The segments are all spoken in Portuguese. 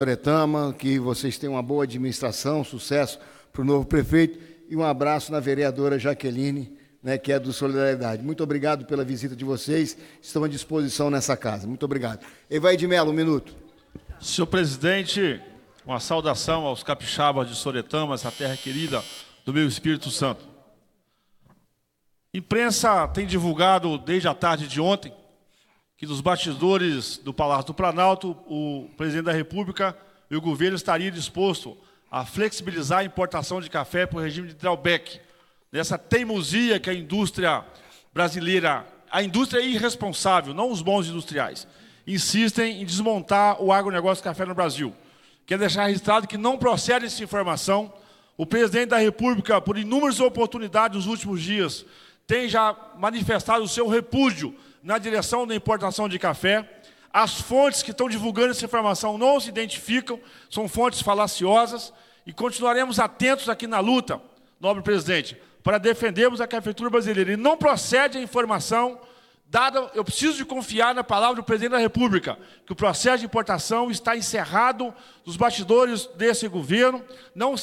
Soretama, que vocês tenham uma boa administração, sucesso para o novo prefeito e um abraço na vereadora Jaqueline, né, que é do Solidariedade. Muito obrigado pela visita de vocês, estão à disposição nessa casa. Muito obrigado. Evaí de Mello, um minuto. Senhor presidente, uma saudação aos capixabas de Soretama, essa terra querida do meu Espírito Santo. Imprensa tem divulgado desde a tarde de ontem que nos bastidores do Palácio do Planalto, o presidente da República e o governo estariam dispostos a flexibilizar a importação de café para o regime de drawback, nessa teimosia que a indústria brasileira, a indústria irresponsável, não os bons industriais, insistem em desmontar o agronegócio de café no Brasil. Quero deixar registrado que não procede essa informação. O presidente da República, por inúmeras oportunidades nos últimos dias, tem já manifestado o seu repúdio na direção da importação de café. As fontes que estão divulgando essa informação não se identificam, são fontes falaciosas, e continuaremos atentos aqui na luta, nobre presidente, para defendermos a cafeitura brasileira. E não procede a informação dada, eu preciso de confiar na palavra do presidente da República, que o processo de importação está encerrado nos bastidores desse governo, não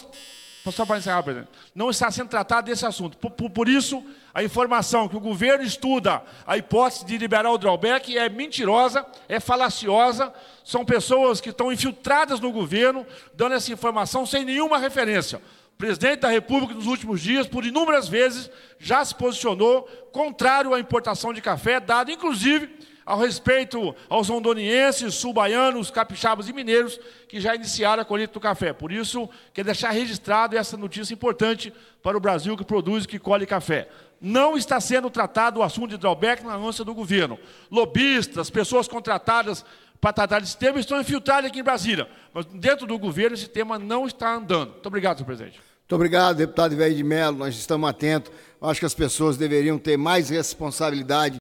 só para encerrar, presidente, não está sendo tratado desse assunto. Por, por, por, isso, a informação que o governo estuda a hipótese de liberar o drawback é mentirosa, é falaciosa, são pessoas que estão infiltradas no governo, dando essa informação sem nenhuma referência. O presidente da República, nos últimos dias, por inúmeras vezes, já se posicionou contrário à importação de café, dado inclusive ao respeito aos rondonienses, sul-baianos, capixabas e mineiros que já iniciaram a colheita do café. Por isso, quero deixar registrado essa notícia importante para o Brasil que produz e que colhe café. Não está sendo tratado o assunto de drawback na ânsia do governo. Lobistas, pessoas contratadas para tratar desse tema estão infiltrados aqui em Brasília. Mas dentro do governo esse tema não está andando. Muito obrigado, senhor presidente. Muito obrigado, deputado Iveio de Mello. Nós estamos atentos. Acho que as pessoas deveriam ter mais responsabilidade